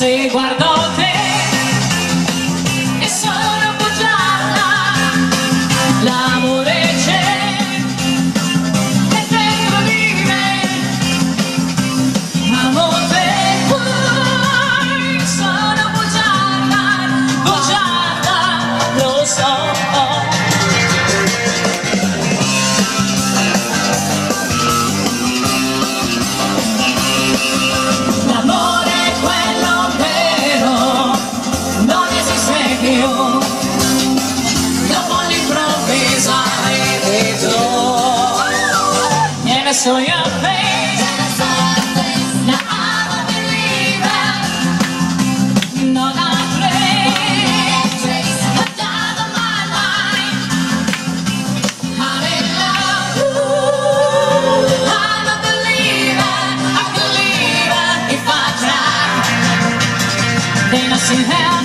se guarda. saw your face. I saw your face. Now I'm a believer. You know a dime of my life. I'm in love. I'm a believer. A believer. If I try, then I see hell.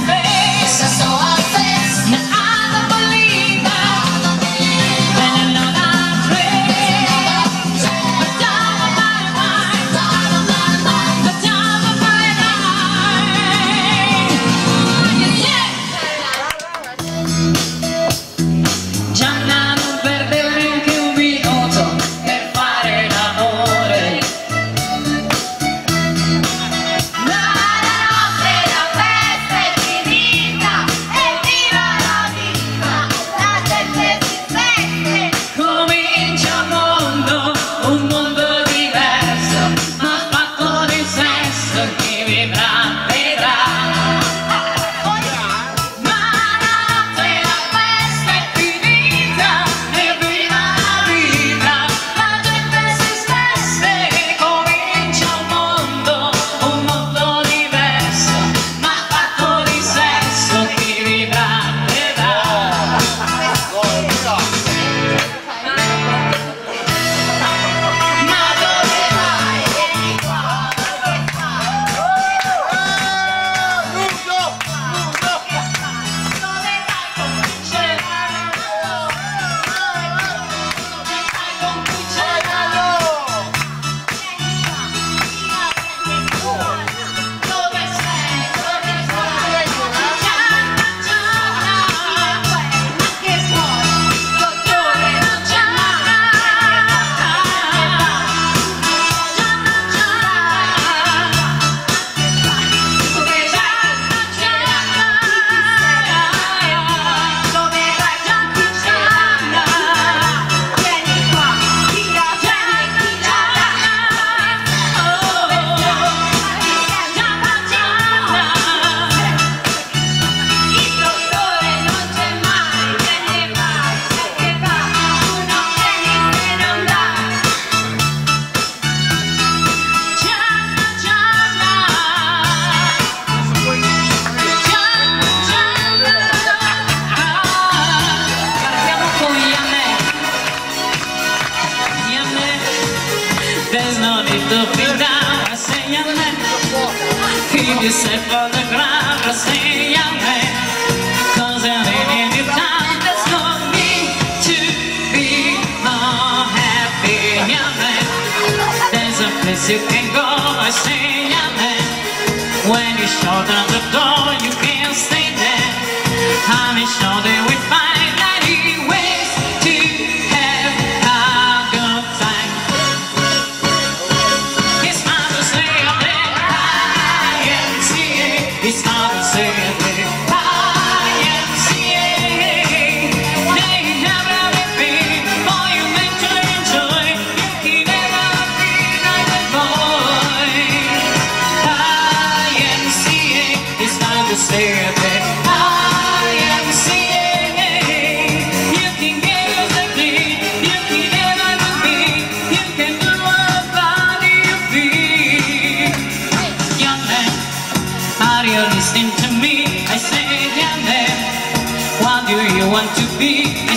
Sit the feet down, I say young man Keep yourself on the ground, I say young time that's no need to be more happy Young man, there's a place you can go, I say young man When you shut down the door say want to be